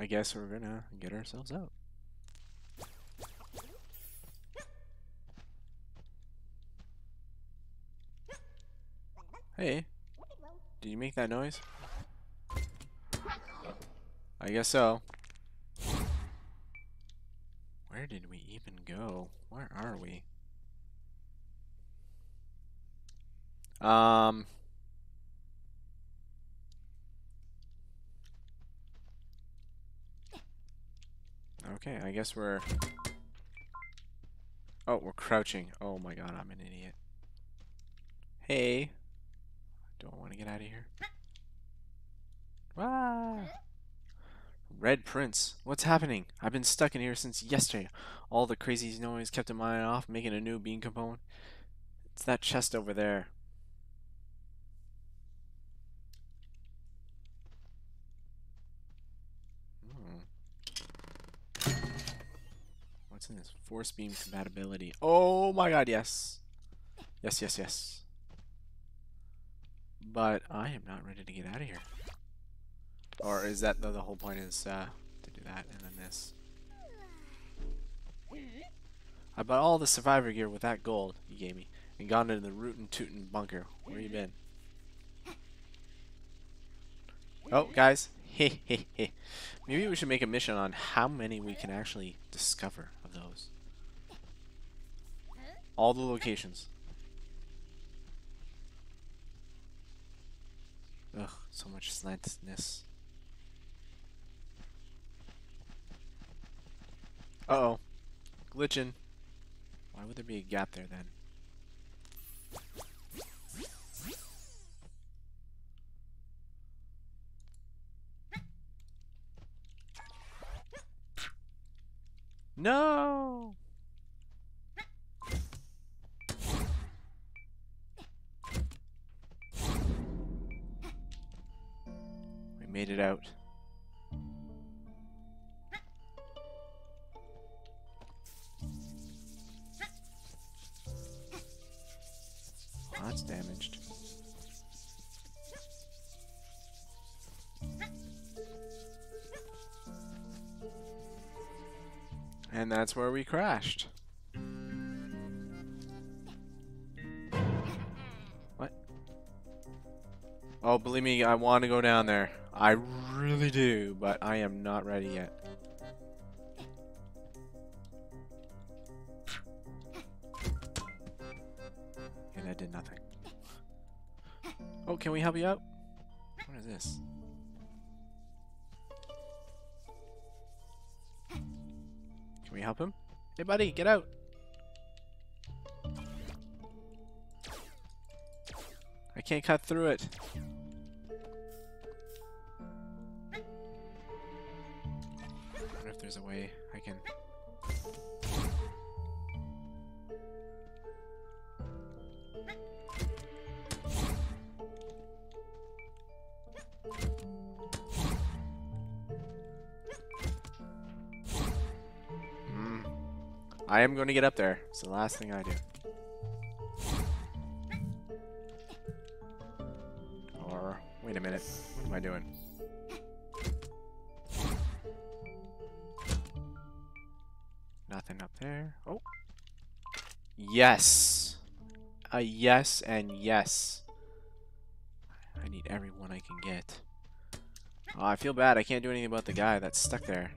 I guess we're gonna get ourselves out. Hey, did you make that noise? I guess so. Where did we even go? Where are we? Um. Okay, I guess we're... Oh, we're crouching. Oh my god, I'm an idiot. Hey. I want to get out of here? Ah! Red Prince. What's happening? I've been stuck in here since yesterday. All the crazy noise kept my mind off, making a new beam component. It's that chest over there. Hmm. In this? Force beam compatibility. Oh my god, yes. Yes, yes, yes. But I am not ready to get out of here. Or is that the, the whole point is uh, to do that and then this? I bought all the survivor gear with that gold you gave me and gone into the rootin' tootin' bunker. Where you been? Oh, guys. Maybe we should make a mission on how many we can actually discover of those. All the locations. Ugh, so much slantness. Uh-oh. Glitching. Why would there be a gap there then? No! We made it out. And that's where we crashed. What? Oh, believe me, I want to go down there. I really do, but I am not ready yet. And I did nothing. Oh, can we help you out? Hey, buddy, get out! I can't cut through it. I wonder if there's a way I am going to get up there. It's the last thing I do. Or, wait a minute. What am I doing? Nothing up there. Oh. Yes. A yes and yes. I need everyone I can get. Oh, I feel bad. I can't do anything about the guy that's stuck there.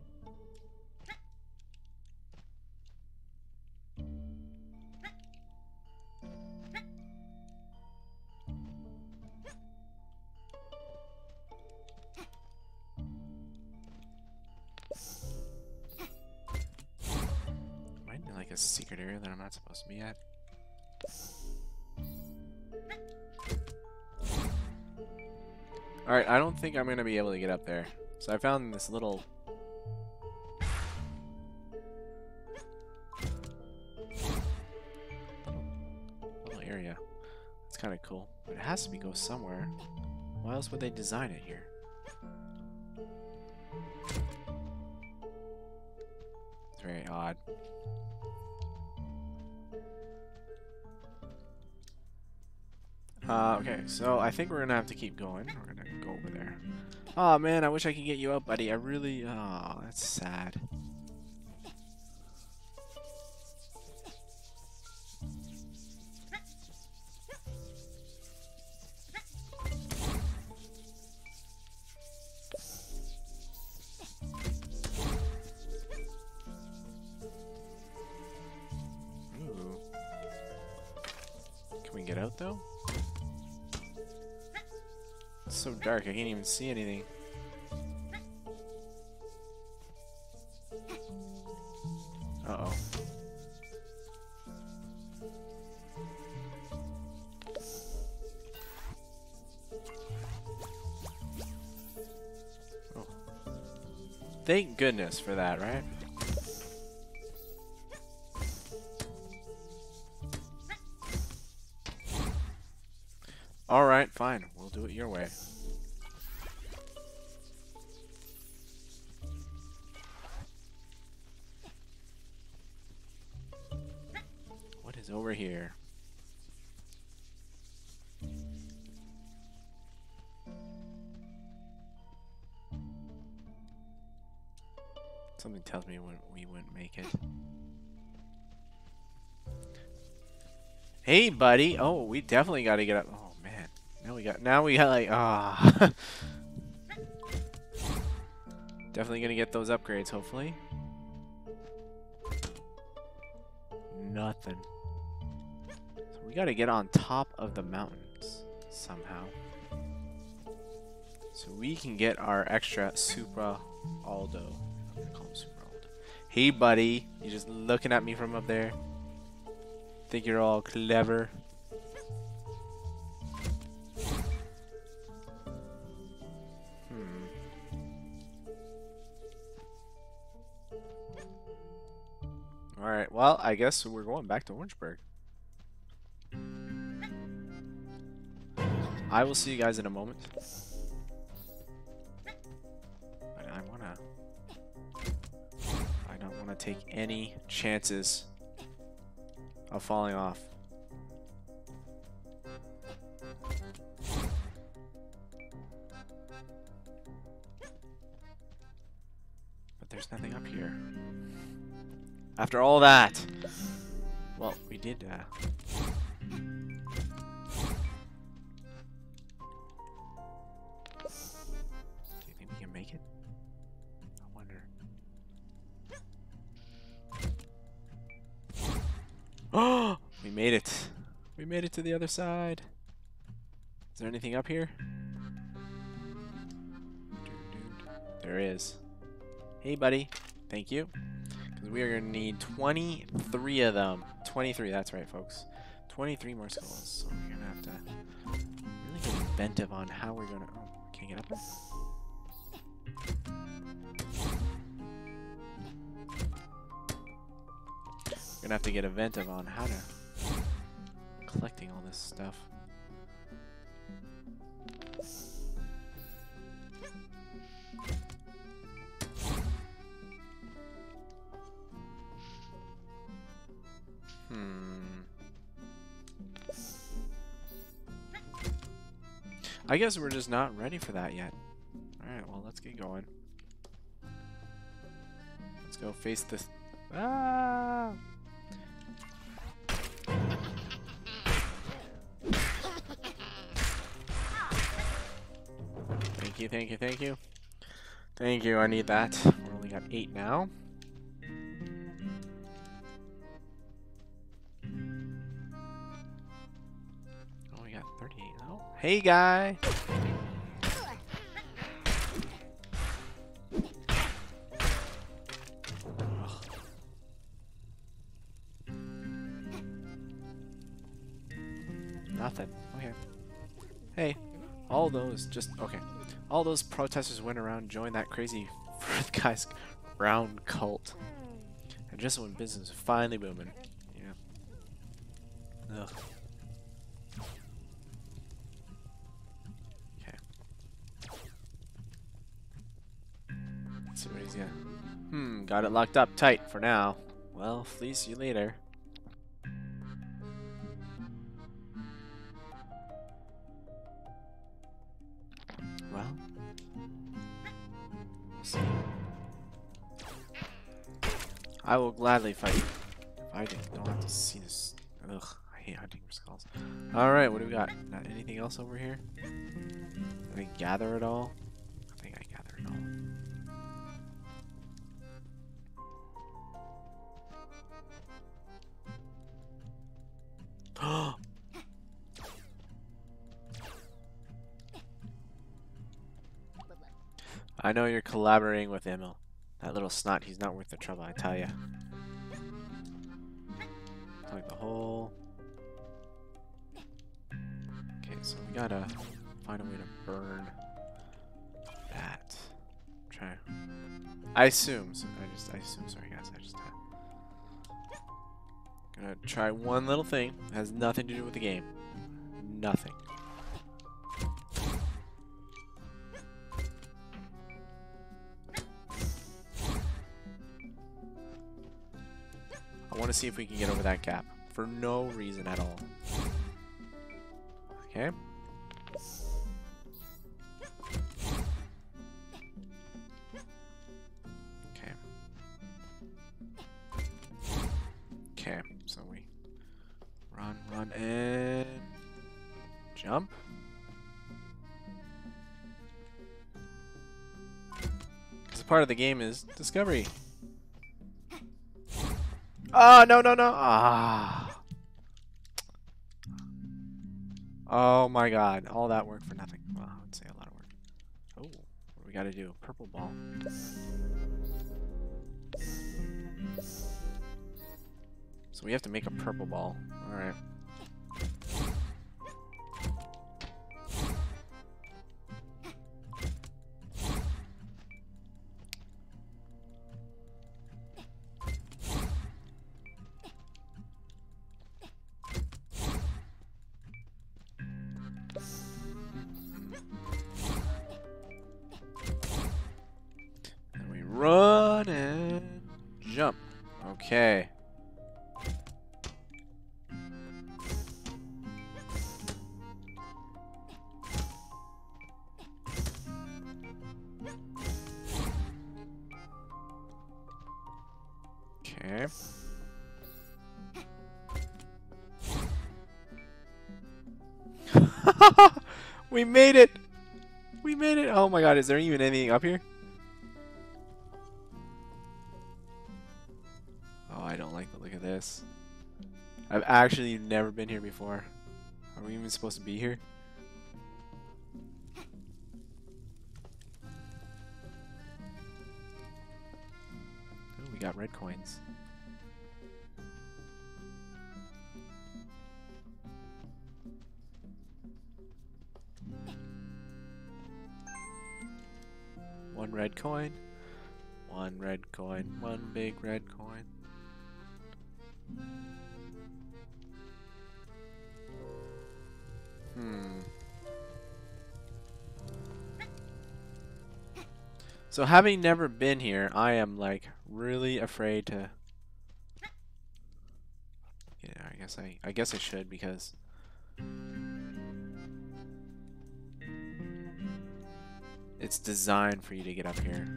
Supposed to be at? Alright, I don't think I'm going to be able to get up there. So I found this little... Little area. It's kind of cool. But it has to be go somewhere. Why else would they design it here? It's very odd. Uh, okay, so I think we're gonna have to keep going. We're gonna go over there. Oh man, I wish I could get you out, buddy. I really. Oh, that's sad. I can't even see anything. Uh-oh. Oh. Thank goodness for that, right? Alright, fine. We'll do it your way. Is over here? Something tells me we we wouldn't make it. Hey, buddy. Oh, we definitely got to get up. Oh man, now we got now we got like ah. definitely gonna get those upgrades, hopefully. Nothing. We got to get on top of the mountains somehow, so we can get our extra Supra Aldo. I'm gonna call him Aldo. Hey, buddy. You just looking at me from up there? Think you're all clever? Hmm. Alright, well, I guess we're going back to Orangeburg. I will see you guys in a moment. But I wanna... I don't wanna take any chances of falling off. But there's nothing up here. After all that, well, we did, uh... Oh, we made it. We made it to the other side. Is there anything up here? There is. Hey, buddy. Thank you. Because we are going to need 23 of them. 23, that's right, folks. 23 more skulls. So we're going to have to really get inventive on how we're going to... Oh, can't get up there? Gonna have to get inventive on how to collecting all this stuff. Hmm. I guess we're just not ready for that yet. Alright, well, let's get going. Let's go face this. Ah! You, thank you, thank you. Thank you, I need that. We only got eight now. Oh, we got 38 now. Hey, guy! Nothing. Okay. Hey, all those just okay. All those protesters went around joined that crazy guy's round cult. And just when business was finally booming. Yeah. Ugh. Okay. Let's see what he's got. Hmm, got it locked up tight for now. Well, fleece you later. I will gladly fight. If I don't have to see this. Ugh, I hate hunting for skulls. Alright, what do we got? Not anything else over here? Did I gather it all? I think I gathered it all. I know you're collaborating with Emil. That little snot, he's not worth the trouble, I tell ya. Like the hole. Okay, so we gotta find a way to burn that. Try. I assume. So I just. I assume. Sorry, guys. I just. Uh, gonna try one little thing. Has nothing to do with the game. Nothing. To see if we can get over that gap for no reason at all. Okay. Okay. Okay, so we run, run, and jump. Because part of the game is discovery. Oh, no, no, no. Ah. Oh my god. All that work for nothing. Well, I would say a lot of work. Oh, what do we gotta do? A purple ball. So we have to make a purple ball. Alright. And Okay. Okay. we made it! We made it! Oh my god, is there even anything up here? Actually never been here before. Are we even supposed to be here? So having never been here, I am like really afraid to Yeah, I guess I I guess I should because it's designed for you to get up here.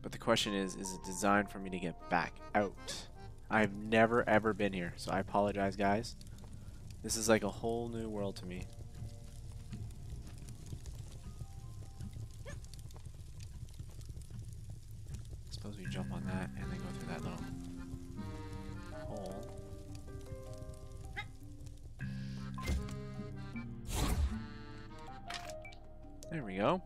But the question is, is it designed for me to get back out? I've never ever been here, so I apologize guys. This is like a whole new world to me. Go.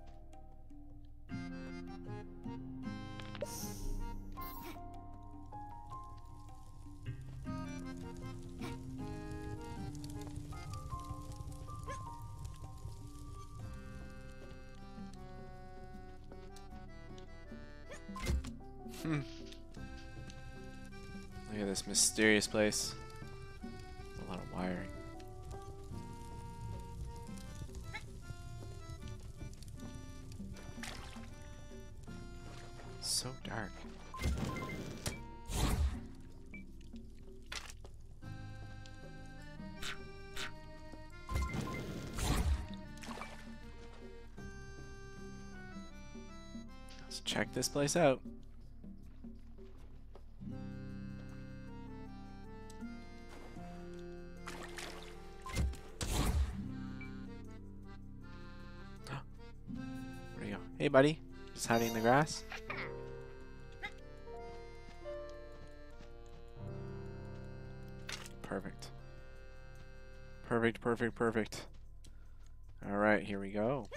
Hmm. Look at this mysterious place. Place out. Where you go? Hey, buddy. Just hiding in the grass? Perfect. Perfect, perfect, perfect. Alright, here we go.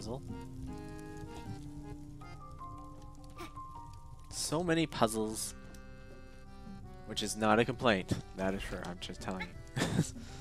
Puzzle. So many puzzles. Which is not a complaint. That is sure. I'm just telling you.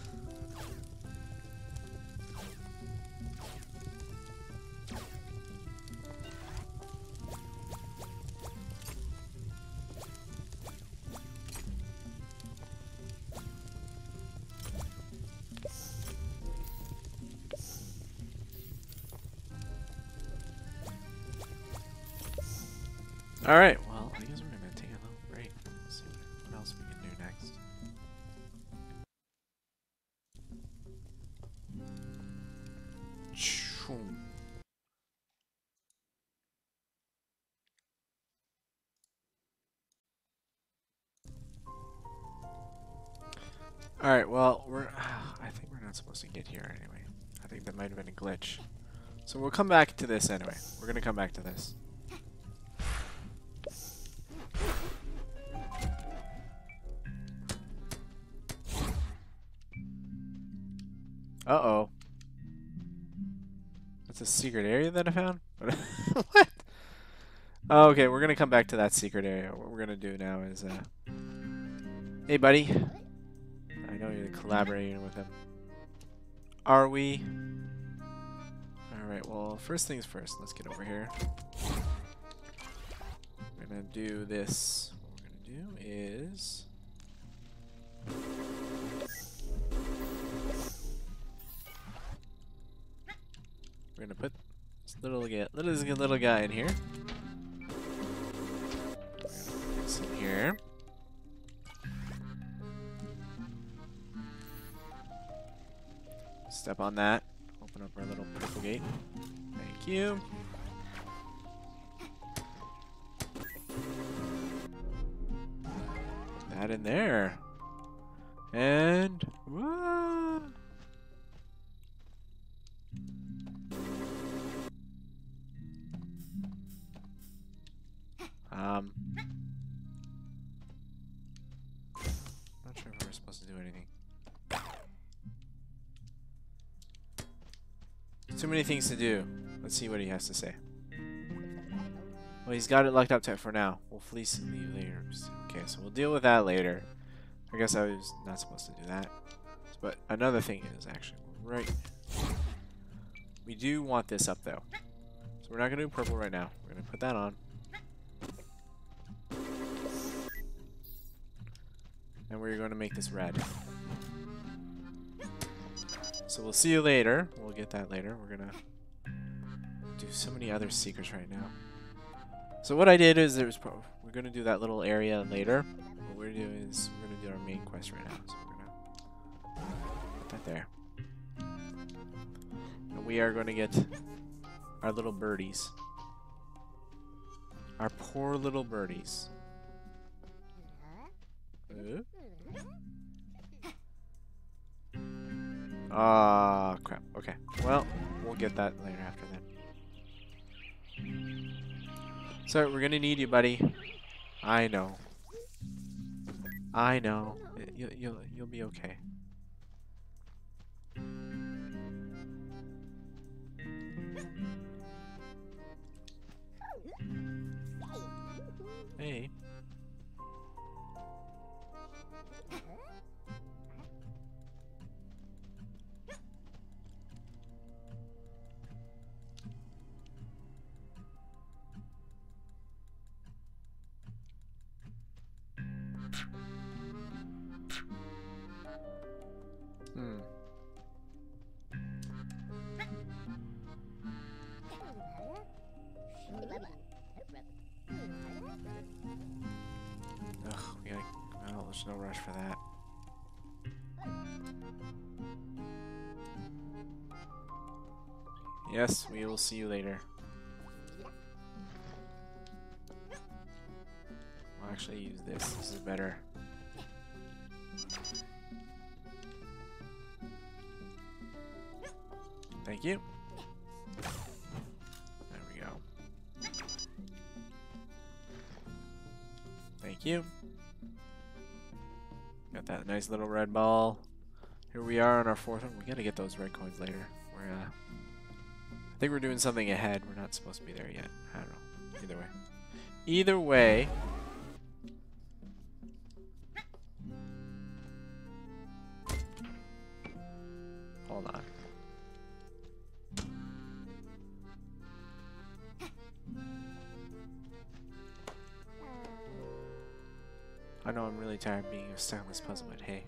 supposed to get here anyway. I think that might have been a glitch. So we'll come back to this anyway. We're gonna come back to this. Uh-oh. That's a secret area that I found? what? Oh, okay, we're gonna come back to that secret area. What we're gonna do now is, uh... Hey, buddy. I know you're collaborating with him. Are we? Alright, well, first things first. Let's get over here. We're gonna do this. What we're gonna do is... We're gonna put this little little, little guy in here. This in here. Step on that. Open up our little purple gate. Thank you. Put that in there. And... many things to do. Let's see what he has to say. Well, he's got it locked up to for now. We'll fleece and leave later. Okay, so we'll deal with that later. I guess I was not supposed to do that. But another thing is actually right. We do want this up though. So we're not gonna do purple right now. We're gonna put that on. And we're going to make this red. So we'll see you later. We'll get that later. We're going to do so many other secrets right now. So what I did is there's we're going to do that little area later. What we're doing is we're to do our main quest right now. So we're to put that there. And we are going to get our little birdies. Our poor little birdies. Uh? Ah, uh, crap. Okay. Well, we'll get that later after that. So, we're gonna need you, buddy. I know. I know. You'll, you'll, you'll be okay. Hey. See you later. I'll actually use this. This is better. Thank you. There we go. Thank you. Got that nice little red ball. Here we are on our fourth one. We gotta get those red coins later. We're, uh, I think we're doing something ahead. We're not supposed to be there yet. I don't know. Either way. Either way. Hold on. I know I'm really tired of being a this puzzle, but hey.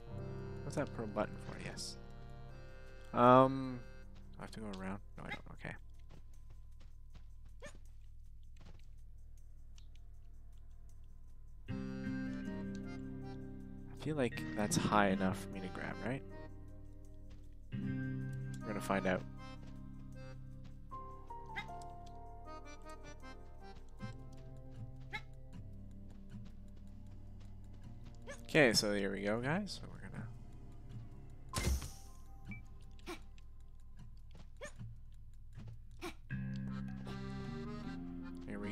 What's that pro button for? Yes. Um, I have to go around? No, I don't. Okay. I feel like that's high enough for me to grab, right? We're gonna find out. Okay, so here we go, guys. So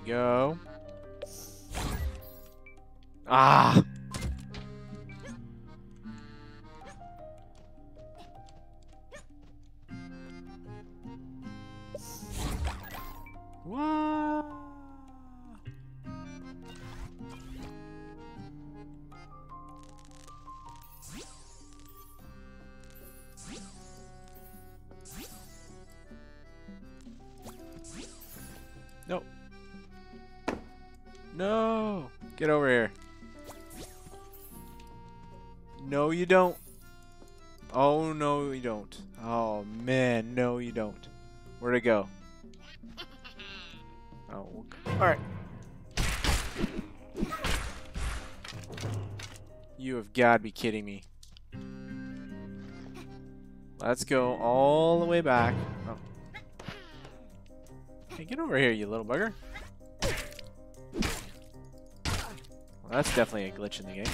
go. Ah! You have got to be kidding me. Let's go all the way back. Oh. Hey, get over here, you little bugger. Well, that's definitely a glitch in the game.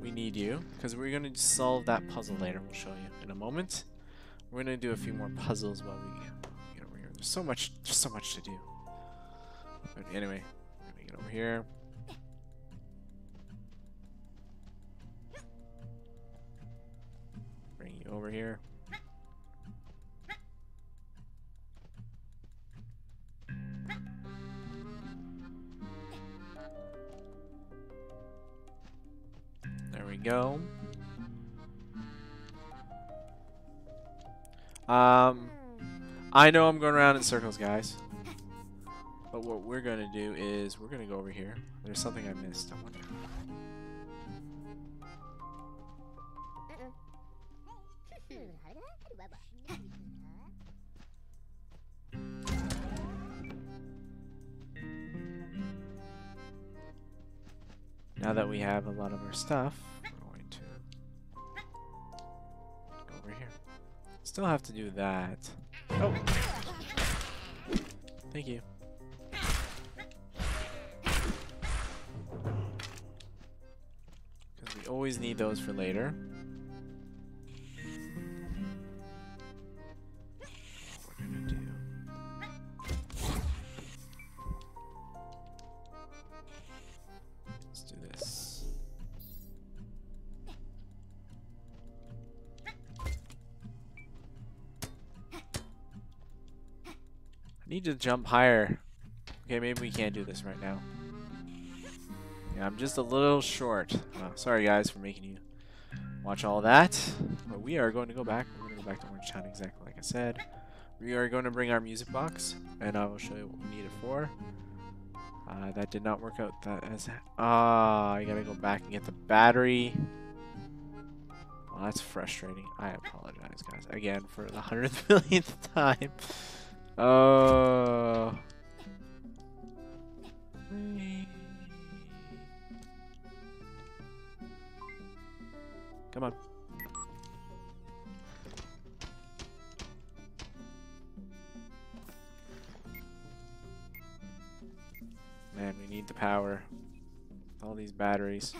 We need you, because we're going to solve that puzzle later. We'll show you in a moment. We're going to do a few more puzzles while we get over here. There's so much, so much to do. But anyway, here. Bring you over here. There we go. Um, I know I'm going around in circles, guys. We're to do is we're to go over here. There's something I missed. I wonder. Now that we have a lot of our stuff, we're going to go over here. Still have to do that. Oh! Thank you. We always need those for later. Need to jump higher. Okay, maybe we can't do this right now. I'm just a little short. Oh, sorry guys for making you watch all that. But we are going to go back. We're going to go back to Orange Town exactly like I said. We are going to bring our music box, and I will show you what we need it for. Uh, that did not work out. That as ah, I gotta go back and get the battery. Well, that's frustrating. I apologize, guys, again for the hundredth millionth time. Oh. Come on. Man, we need the power. All these batteries.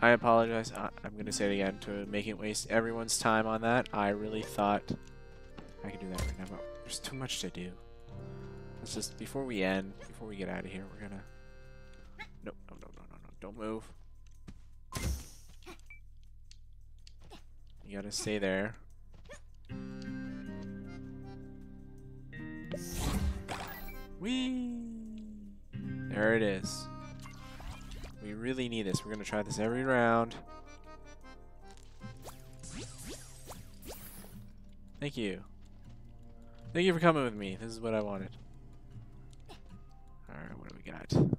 I apologize. I I'm going to say it again to make it waste everyone's time on that. I really thought I could do that right now, but there's too much to do. Let's just, before we end, before we get out of here, we're gonna... No, no, no, no, no, no, don't move. You gotta stay there. Whee! There it is. We really need this. We're gonna try this every round. Thank you. Thank you for coming with me. This is what I wanted. Alright, what do we got? Can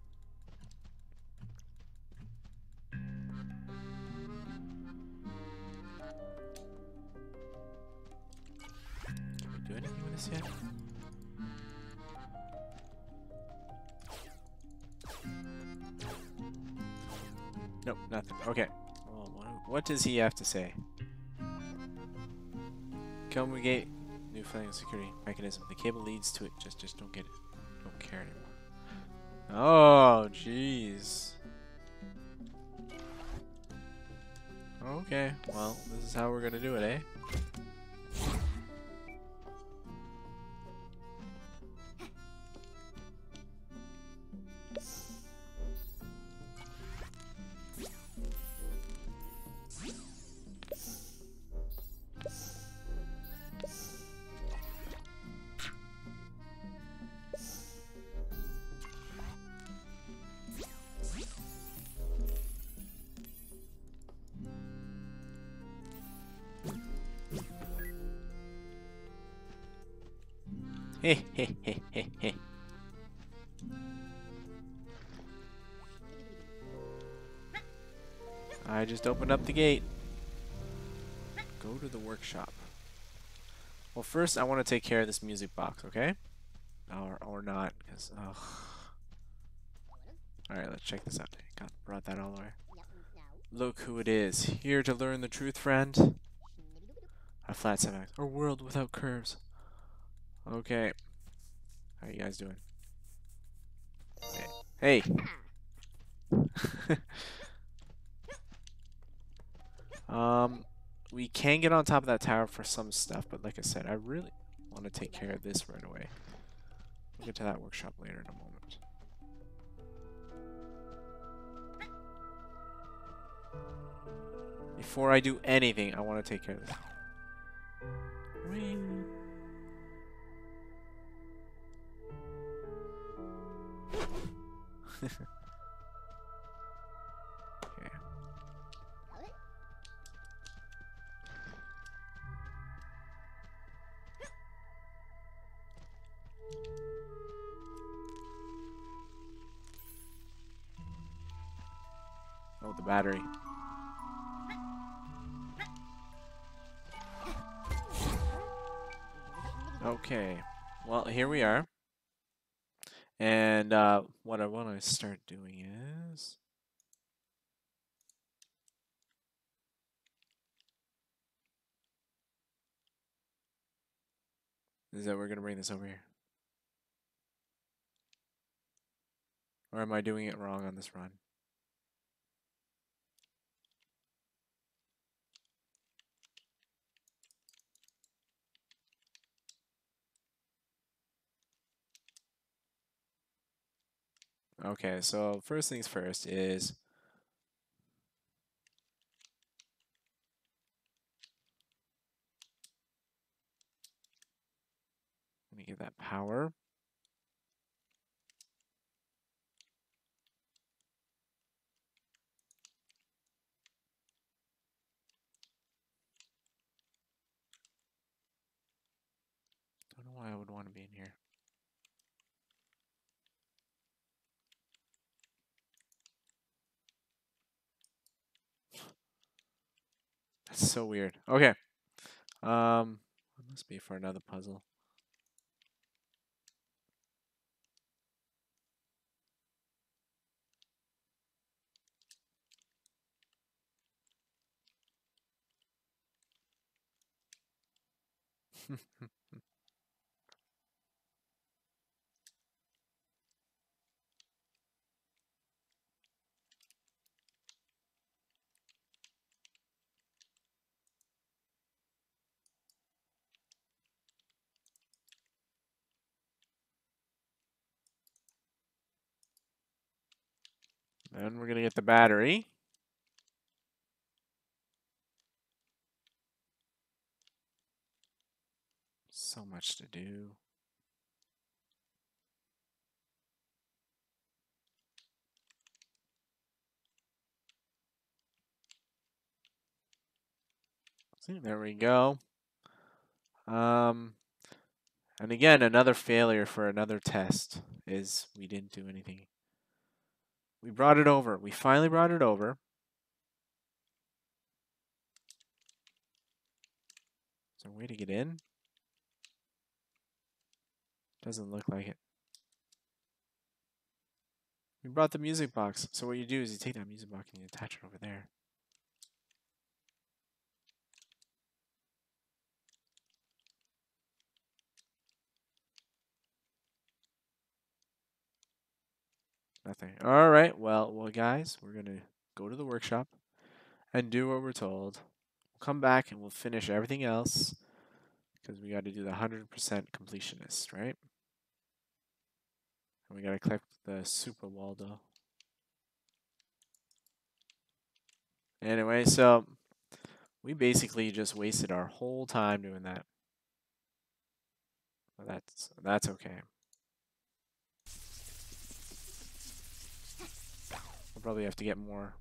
we do anything with this yet? Nope, nothing. Okay. Well, what, does he have to say? Communicate new flanking security mechanism. The cable leads to it. Just, just don't get it. Don't care anymore. Oh, jeez. Okay. Well, this is how we're gonna do it, eh? I just opened up the gate. Go to the workshop. Well, first I want to take care of this music box, okay? Or, or not, because. Alright, let's check this out. Got brought that all the way. Look who it is. Here to learn the truth, friend. A flat setback. A world without curves. Okay. How you guys doing? Hey. um, we can get on top of that tower for some stuff, but like I said, I really want to take care of this right away. We'll get to that workshop later in a moment. Before I do anything, I want to take care of this. Oh, the battery. Okay. Well, here we are. And uh, what I want to start doing is... Is that we're going to bring this over here. Or am I doing it wrong on this run? Okay, so first things first is let me give that power. I don't know why I would want to be in here. That's so weird. Okay. Um, it must be for another puzzle. And we're going to get the battery. So much to do. See, there we go. Um, and again, another failure for another test is we didn't do anything. We brought it over. We finally brought it over. Is there a way to get in? Doesn't look like it. We brought the music box. So what you do is you take that music box and you attach it over there. Nothing. All right. Well, well, guys, we're gonna go to the workshop and do what we're told. We'll come back and we'll finish everything else because we got to do the hundred percent completionist, right? And we got to click the super Waldo. Anyway, so we basically just wasted our whole time doing that. That's that's okay. Probably have to get more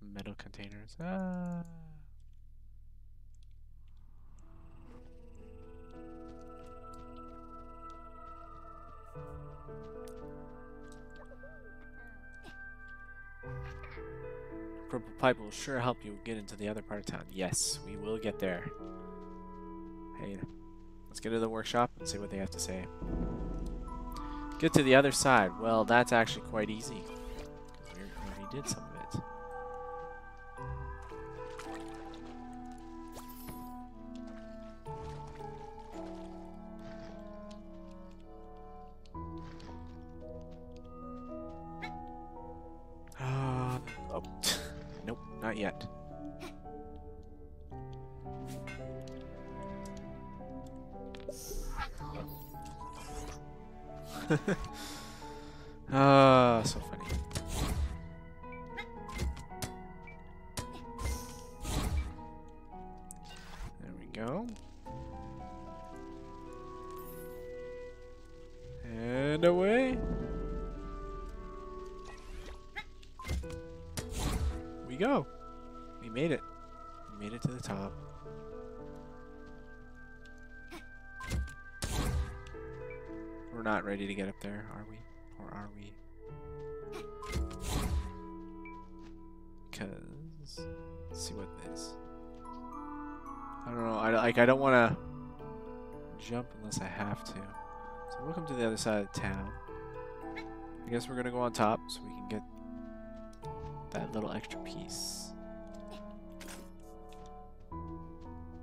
metal containers. Ah. Purple pipe will sure help you get into the other part of town. Yes, we will get there. Hey, let's get to the workshop and see what they have to say. Get to the other side. Well, that's actually quite easy. Did some of it. Uh, oh, nope, not yet. Ah, so I don't want to jump unless I have to. So welcome to the other side of town. I guess we're gonna go on top so we can get that little extra piece.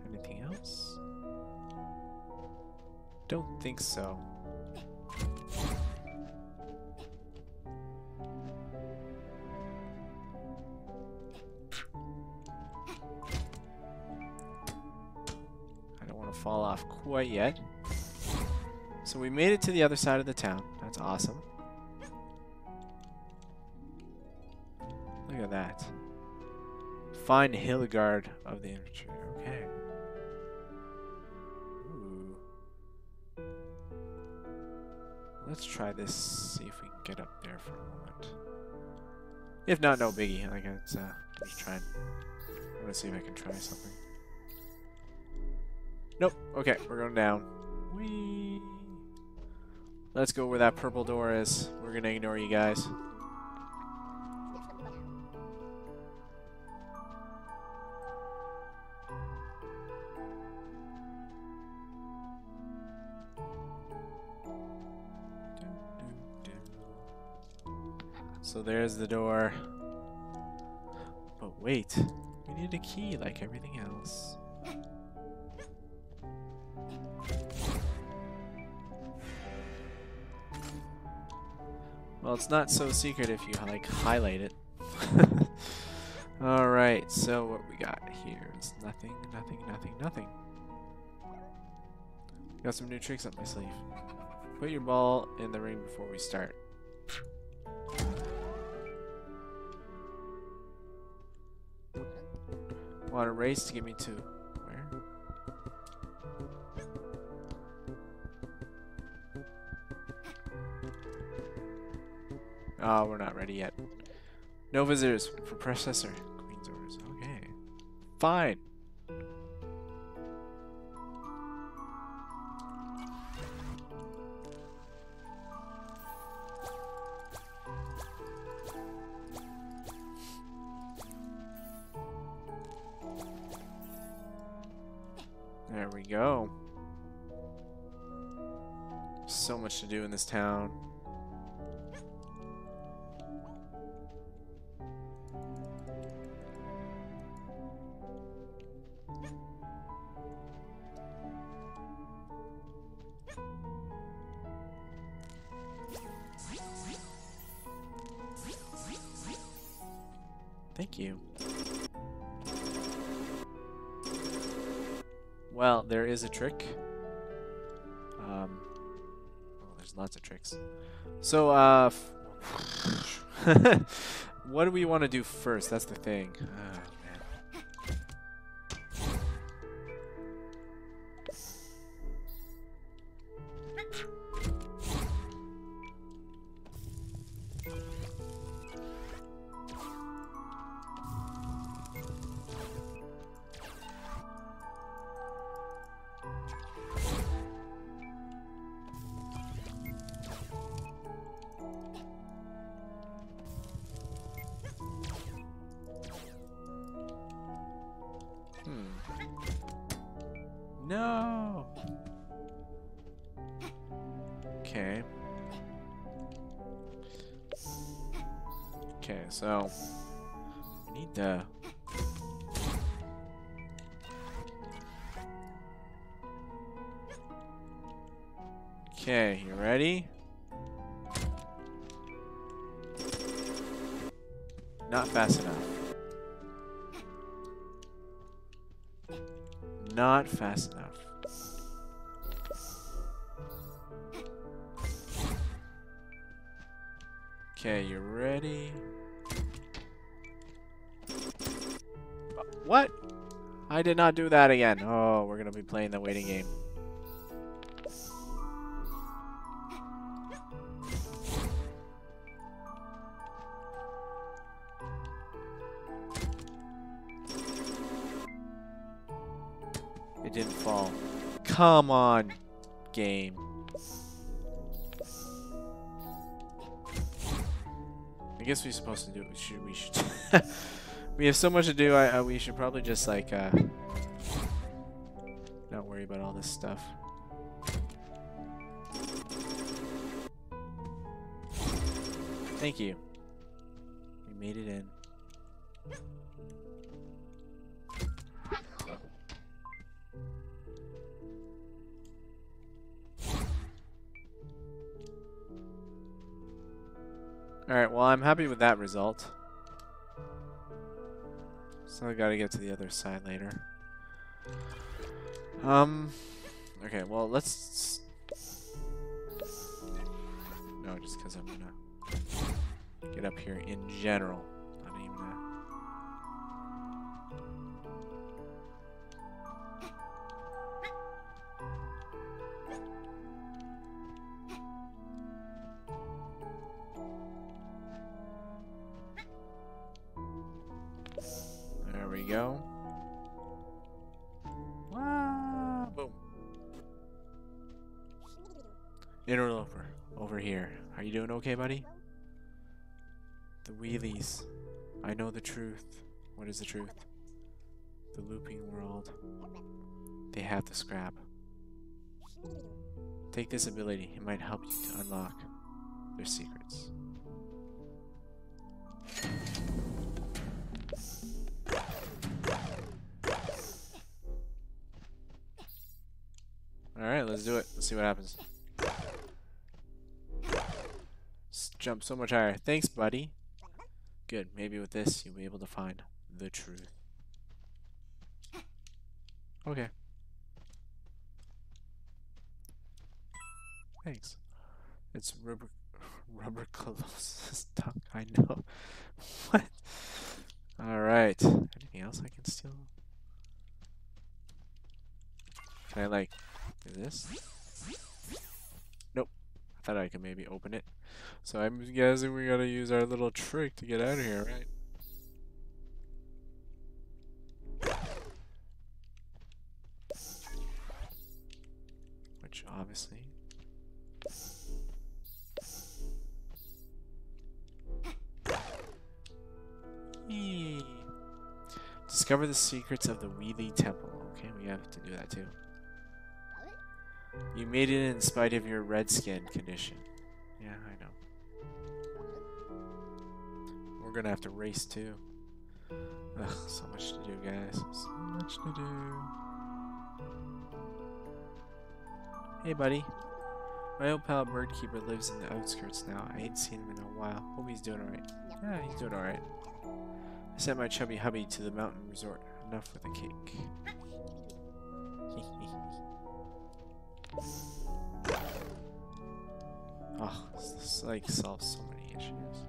Anything else? Don't think so. Quite yet. So we made it to the other side of the town. That's awesome. Look at that. Find Hilligard of the infantry. Okay. Ooh. Let's try this. See if we can get up there for a moment. If not, no biggie. Like it's uh, just trying. I want to see if I can try something. Nope. Okay, we're going down. Whee! Let's go where that purple door is. We're gonna ignore you guys. So there's the door. But wait, we need a key like everything else. It's not so secret if you like highlight it. Alright, so what we got here is nothing, nothing, nothing, nothing. Got some new tricks up my sleeve. Put your ball in the ring before we start. Want a race to get me to Oh, we're not ready yet. No visitors for processor. Queen's orders. Okay. Fine. There we go. So much to do in this town. Um, oh, there's lots of tricks. So, uh, what do we want to do first? That's the thing. Oh, did not do that again. Oh, we're gonna be playing the waiting game. It didn't fall. Come on, game. I guess we're supposed to do. We should. We should. we have so much to do. I, I we should probably just like uh, about all this stuff. Thank you. We made it in. Alright, well I'm happy with that result. So I gotta get to the other side later. Um, okay, well let's... No, just because I'm gonna get up here in general. Okay, buddy? The wheelies. I know the truth. What is the truth? The looping world. They have the scrap. Take this ability. It might help you to unlock their secrets. Alright, let's do it. Let's see what happens. Jump so much higher. Thanks, buddy. Good. Maybe with this, you'll be able to find the truth. Okay. Thanks. It's rubber rubber colossus duck. I know. what? All right. Anything else I can steal? Can I like do this? Thought I could maybe open it. So I'm guessing we gotta use our little trick to get out of here, right? Which obviously Discover the secrets of the Wheelie Temple. Okay, we have to do that too. You made it in spite of your red skin condition. Yeah, I know. We're gonna have to race too. Ugh, so much to do, guys. So much to do. Hey, buddy. My old pal Birdkeeper lives in the outskirts now. I ain't seen him in a while. Hope he's doing alright. Yeah, he's doing alright. I sent my chubby hubby to the mountain resort. Enough with the cake. Oh, this like solves so many issues.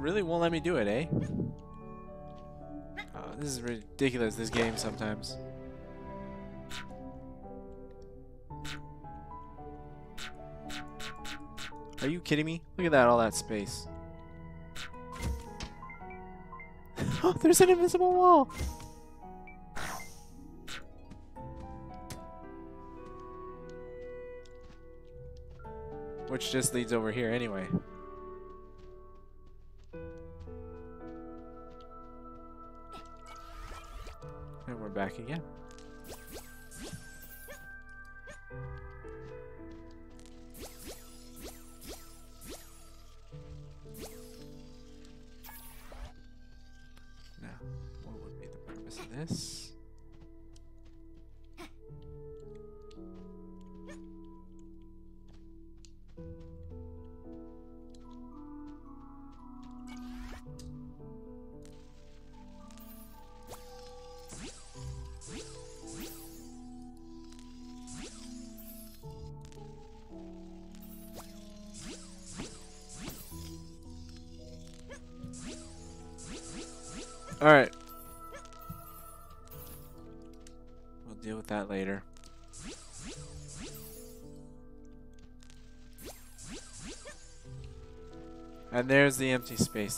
Really won't let me do it, eh? Oh, this is ridiculous, this game sometimes. Are you kidding me? Look at that, all that space. oh, there's an invisible wall! Which just leads over here anyway. Again.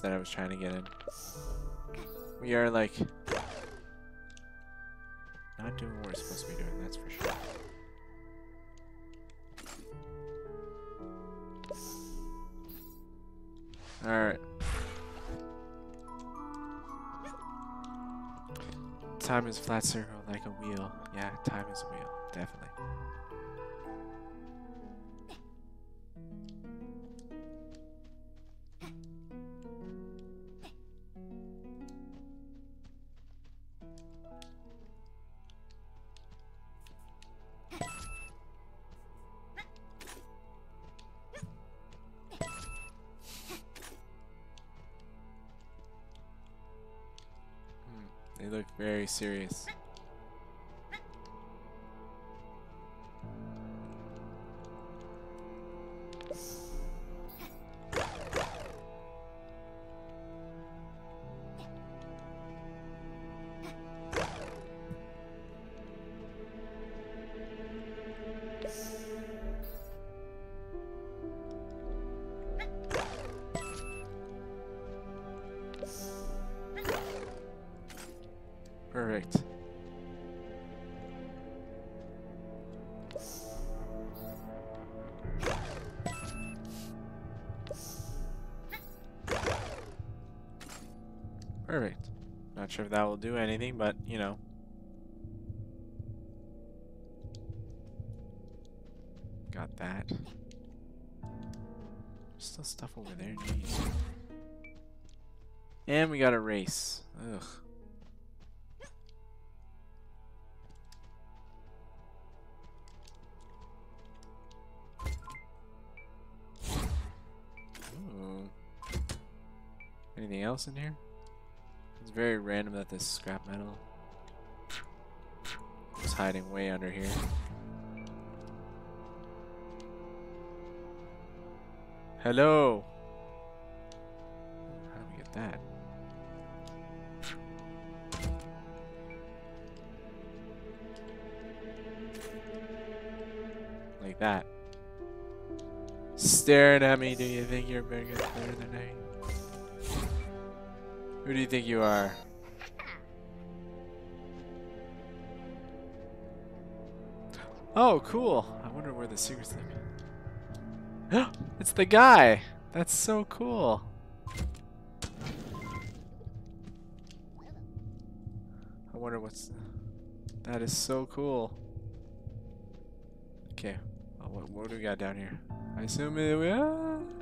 that I was trying to get in. We are like not doing what we're supposed to be doing, that's for sure. Alright. Time is flat circle like a wheel. Yeah, time is a wheel, definitely. Serious. Sure if that will do anything, but you know. Got that. Still stuff over there. And we got a race. Ugh. Anything else in here? Very random that this scrap metal is hiding way under here. Hello. How do we get that? Like that. Staring at me, do you think you're bigger better than I? Who do you think you are? Oh, cool. I wonder where the secret's like. it's the guy. That's so cool. I wonder what's. That is so cool. Okay. Well, what, what do we got down here? I assume it, we.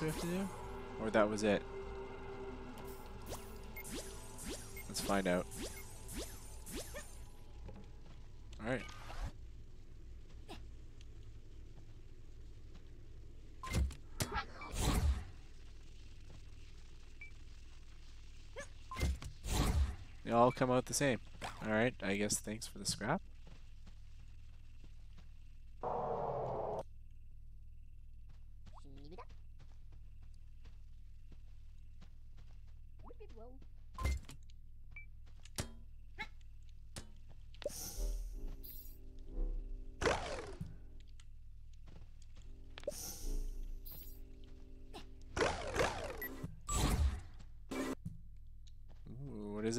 We have to do? Or that was it? Let's find out. Alright. They all come out the same. Alright, I guess thanks for the scrap.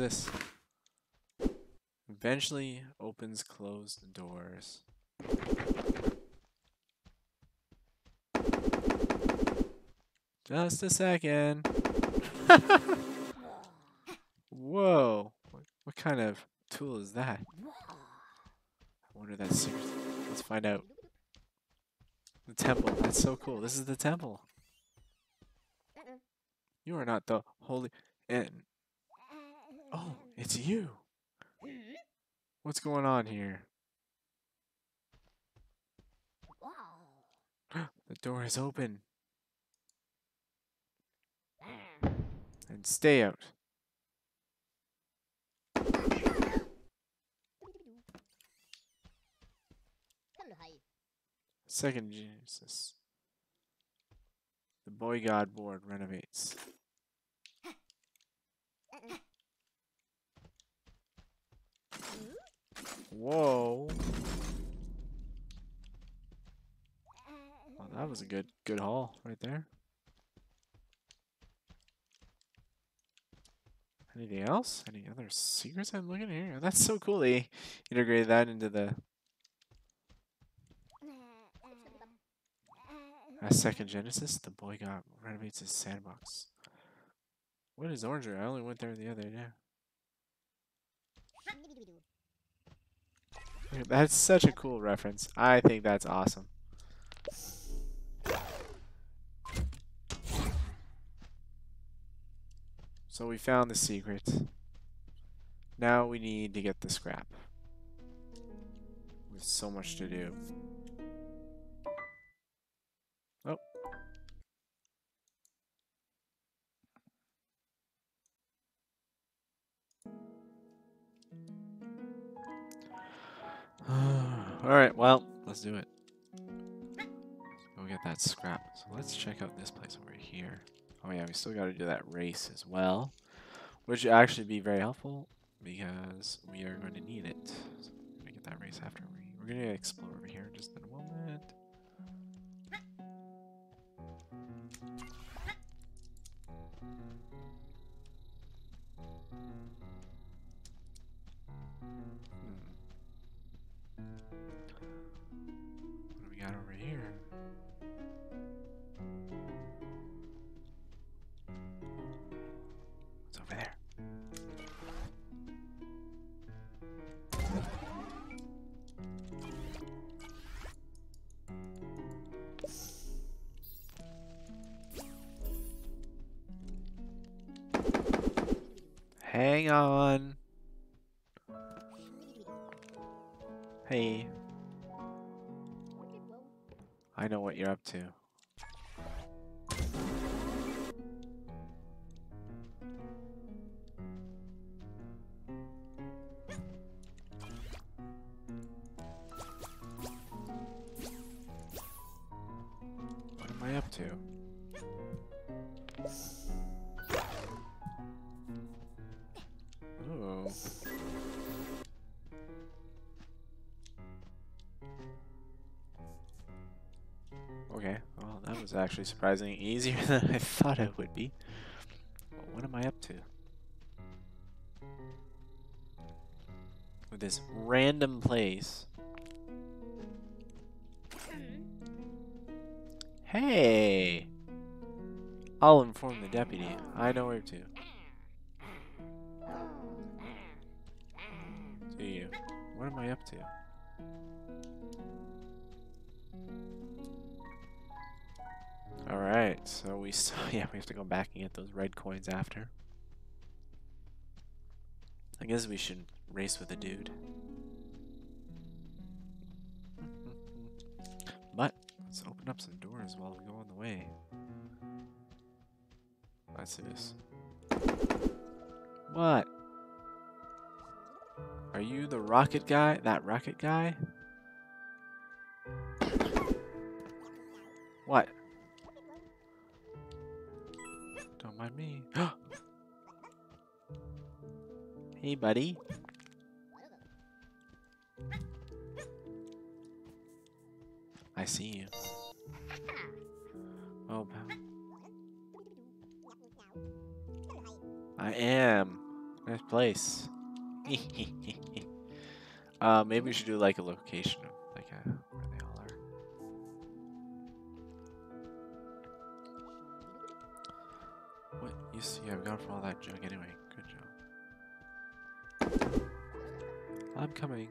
This? Eventually opens closed doors. Just a second. Whoa. What, what kind of tool is that? I wonder that's secret. Let's find out. The temple. That's so cool. This is the temple. You are not the holy. And oh, it's you. What's going on here? the door is open. And stay out. Second Genesis. The Boy God board renovates. Whoa. That was a good good haul right there. Anything else? Any other secrets I'm looking here? That's so cool. They integrated that into the A second Genesis, the boy got renovates his sandbox. What is Oranger? I only went there the other day. That's such a cool reference. I think that's awesome. So we found the secret. Now we need to get the scrap. With so much to do. Alright, well, let's do it. Go get that scrap. So let's check out this place over here. Oh yeah, we still gotta do that race as well. Which would actually be very helpful because we are going to need it. So gonna get that race after we we're gonna explore over here just in a moment. Hang on. Hey, I know what you're up to. Was actually surprisingly easier than I thought it would be. But what am I up to? With this random place. Hey! I'll inform the deputy. I know where to. Do you? What am I up to? So yeah, we have to go back and get those red coins after. I guess we should race with a dude. But, let's open up some doors while we go on the way. Let's do this. What? Are you the rocket guy? That rocket guy? What? Mind me. hey, buddy. I see you. Oh. I am. Nice place. uh, maybe we should do like a location You see, I've gone for all that junk anyway. Good job. I'm coming.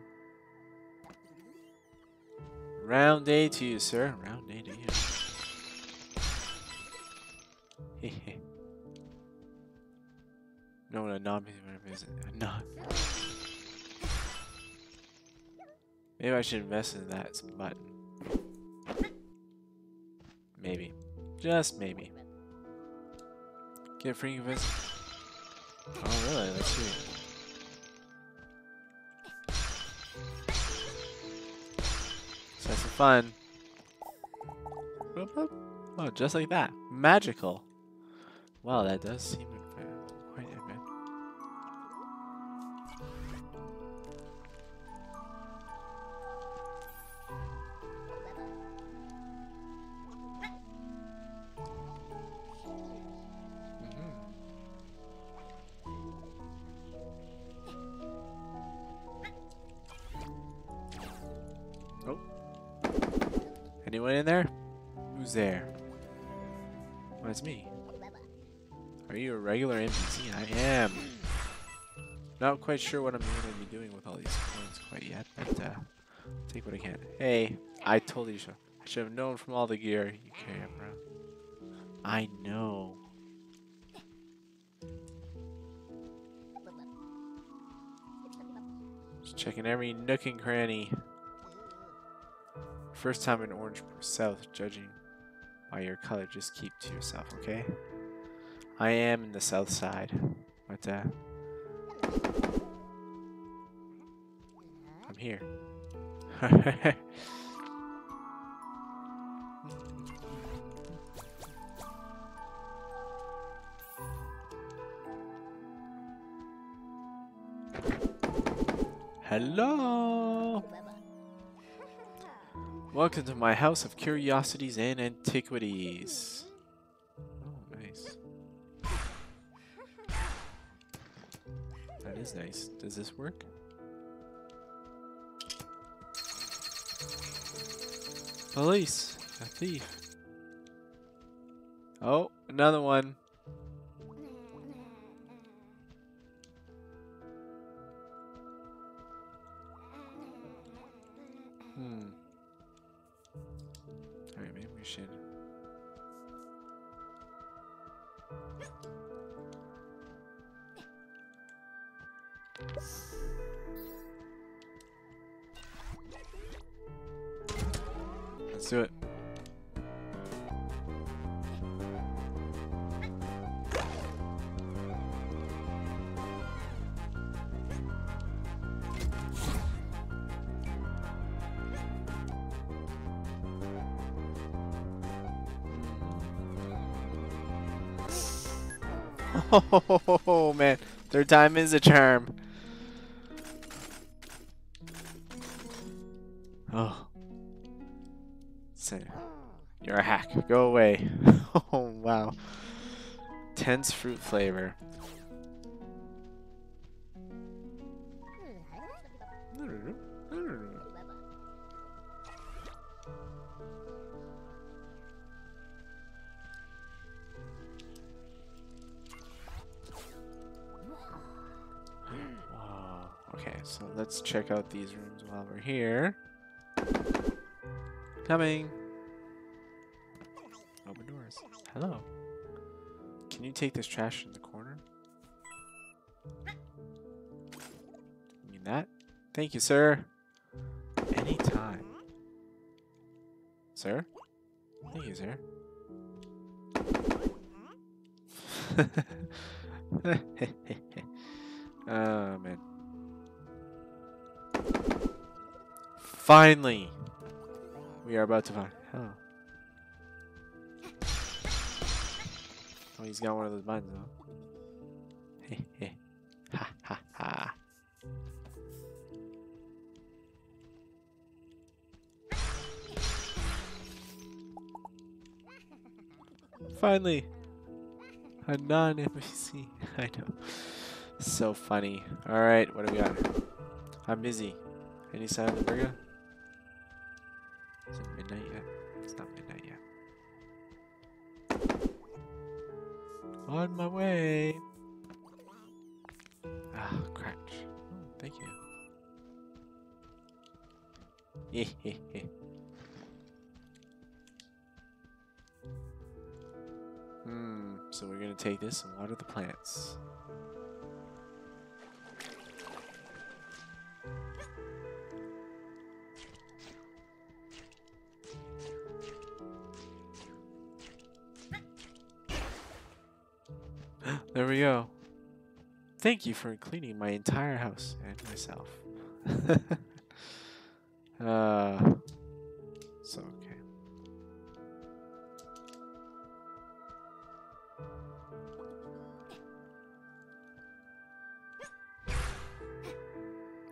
Round day to you, sir. Round day to you. no, a non visit. A non. Maybe I should invest in that button. Maybe. Just maybe. Get free visit. Oh, really? Let's see. Let's have some fun. Oh, just like that. Magical. Wow, that does seem quite sure what I'm going to be doing with all these coins quite yet, but uh, take what I can. Hey, I told you so. I should have known from all the gear you carry around. I know. Just checking every nook and cranny. First time in Orange South, judging by your color, just keep to yourself, okay? I am in the south side, but uh, here. Hello. Welcome to my house of curiosities and antiquities. Oh, nice. That is nice. Does this work? Police! A thief. Oh, another one. Oh man, third time is a charm. Oh. You're a hack. Go away. oh wow. Tense fruit flavor. Out these rooms while we're here. Coming. Open doors. Hello. Can you take this trash in the corner? You mean that? Thank you, sir. Anytime. Sir? Thank you, sir. oh, man. Finally! We are about to find. Oh. Oh, he's got one of those buttons, though. ha ha ha. Finally! A non NPC. I know. So funny. Alright, what do we got? I'm busy. Any sign of the burger? On my way. Ah, crunch. Oh, thank you. Hmm, so we're gonna take this and water the plants. There we go. Thank you for cleaning my entire house and myself. uh, so okay.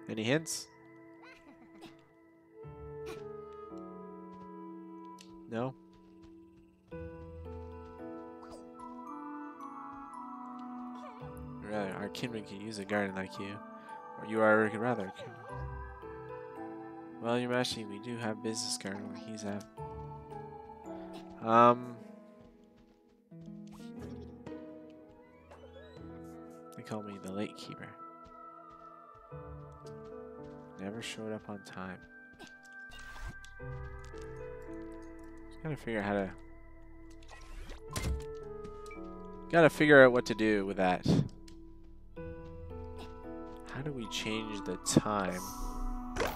Any hints? No? Kinman can use a garden like you. Or you are rather. Well, your majesty, we do have business where he's at. Um... They call me the late keeper. Never showed up on time. Just gotta figure out how to... Gotta figure out what to do with that. How do we change the time? I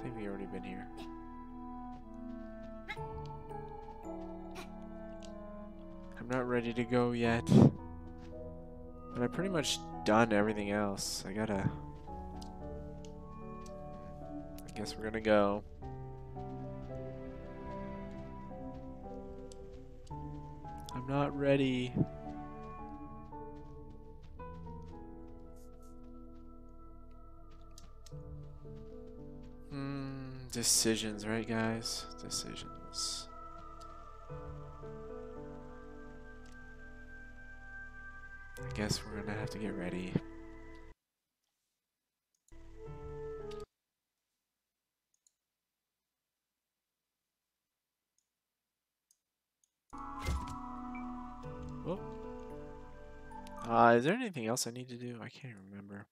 think we already been here. I'm not ready to go yet. But I pretty much done everything else. I gotta... I guess we're gonna go. Ready. Hmm, decisions, right guys? Decisions. I guess we're gonna have to get ready. Anything else I need to do? I can't remember.